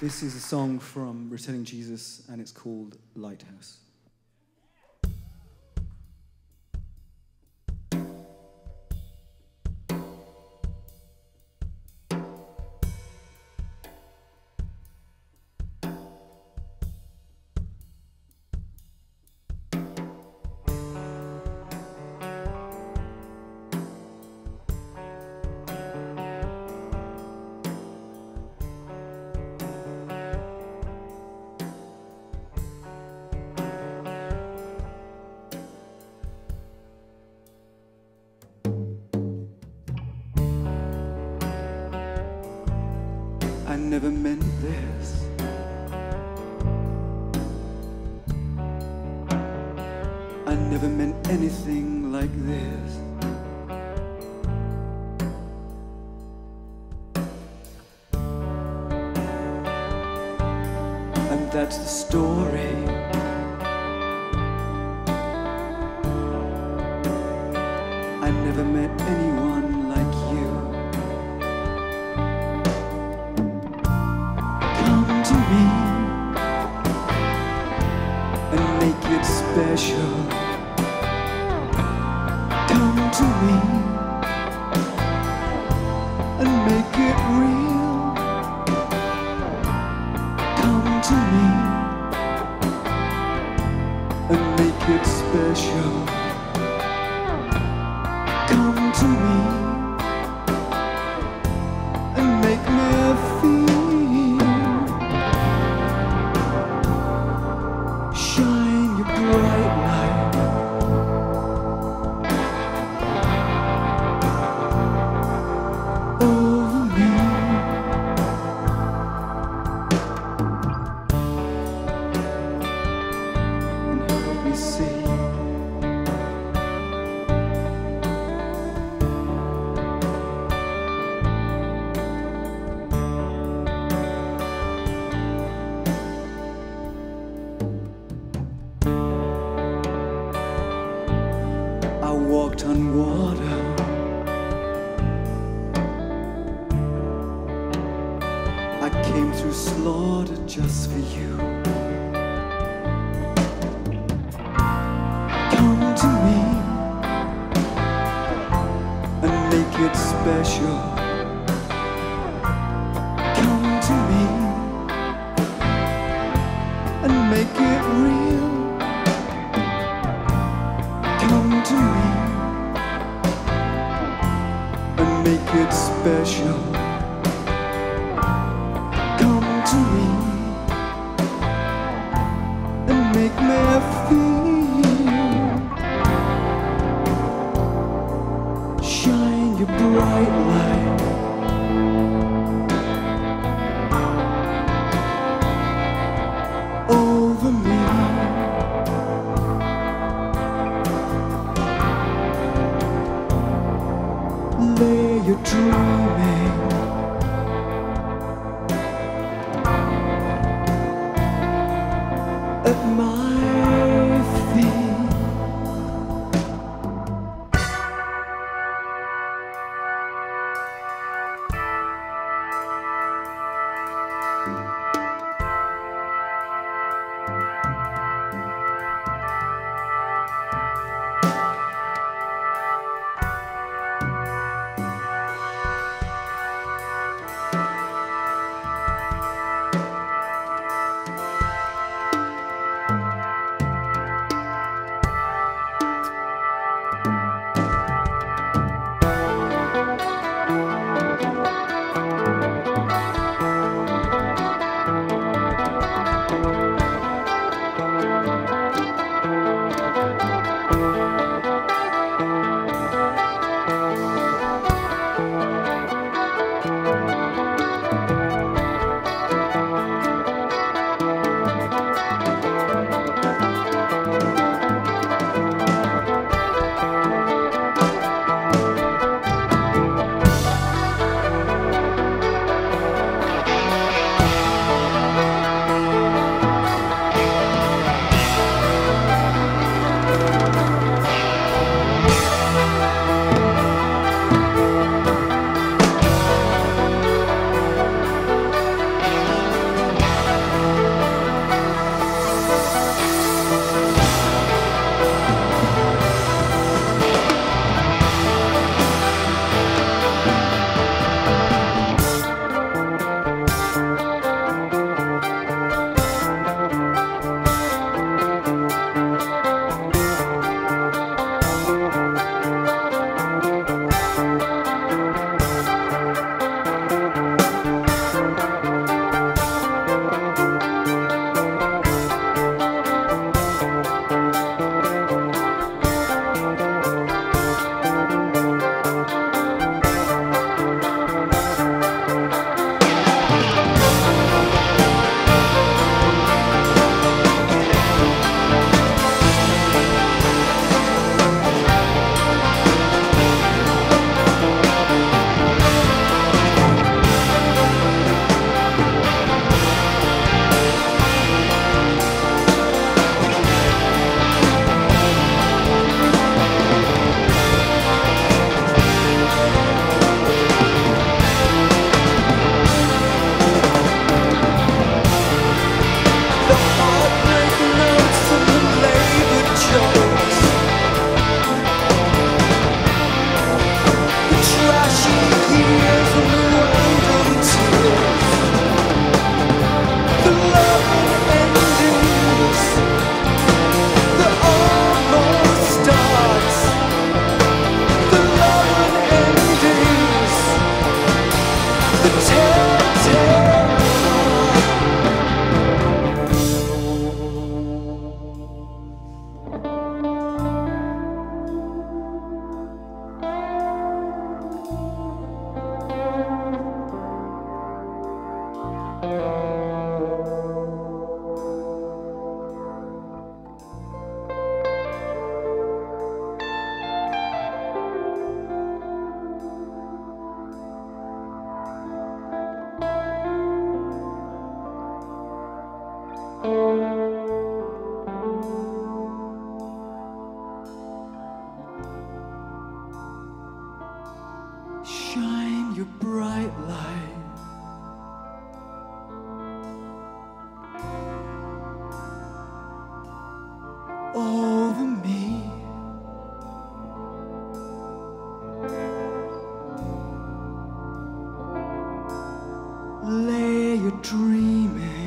This is a song from Returning Jesus, and it's called Lighthouse. I never meant this. I never meant anything like this. And that's the story. I never met anyone special. Walked on water. I came through slaughter just for you. Come to me and make it special. Make me feel. your bright light. Over me. Lay your dreaming.